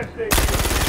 gas station.